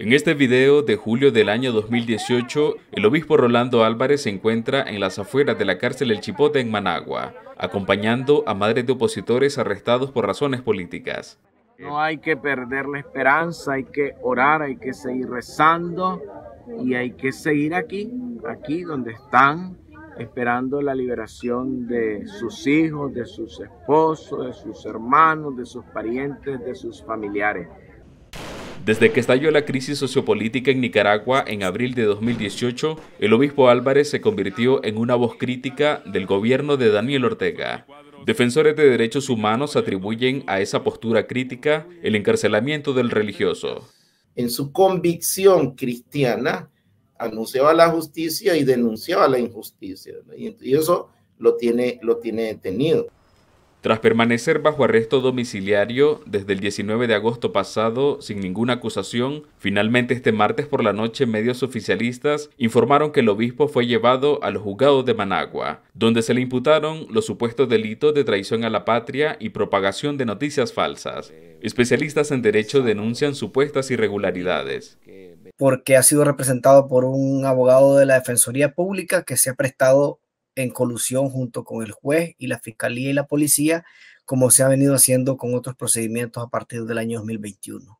En este video de julio del año 2018, el obispo Rolando Álvarez se encuentra en las afueras de la cárcel El Chipote en Managua, acompañando a madres de opositores arrestados por razones políticas. No hay que perder la esperanza, hay que orar, hay que seguir rezando y hay que seguir aquí, aquí donde están, esperando la liberación de sus hijos, de sus esposos, de sus hermanos, de sus parientes, de sus familiares. Desde que estalló la crisis sociopolítica en Nicaragua en abril de 2018, el obispo Álvarez se convirtió en una voz crítica del gobierno de Daniel Ortega. Defensores de derechos humanos atribuyen a esa postura crítica el encarcelamiento del religioso. En su convicción cristiana, anunciaba la justicia y denunciaba la injusticia. Y eso lo tiene, lo tiene detenido. Tras permanecer bajo arresto domiciliario desde el 19 de agosto pasado sin ninguna acusación, finalmente este martes por la noche medios oficialistas informaron que el obispo fue llevado a los juzgados de Managua, donde se le imputaron los supuestos delitos de traición a la patria y propagación de noticias falsas. Especialistas en derecho denuncian supuestas irregularidades. Porque ha sido representado por un abogado de la Defensoría Pública que se ha prestado en colusión junto con el juez y la fiscalía y la policía, como se ha venido haciendo con otros procedimientos a partir del año 2021.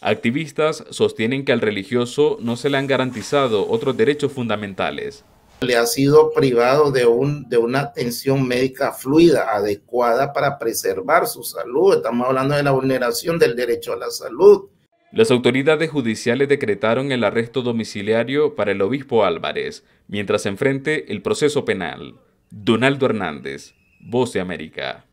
Activistas sostienen que al religioso no se le han garantizado otros derechos fundamentales. Le ha sido privado de, un, de una atención médica fluida, adecuada para preservar su salud. Estamos hablando de la vulneración del derecho a la salud. Las autoridades judiciales decretaron el arresto domiciliario para el obispo Álvarez, mientras enfrente el proceso penal. Donaldo Hernández, Voz de América.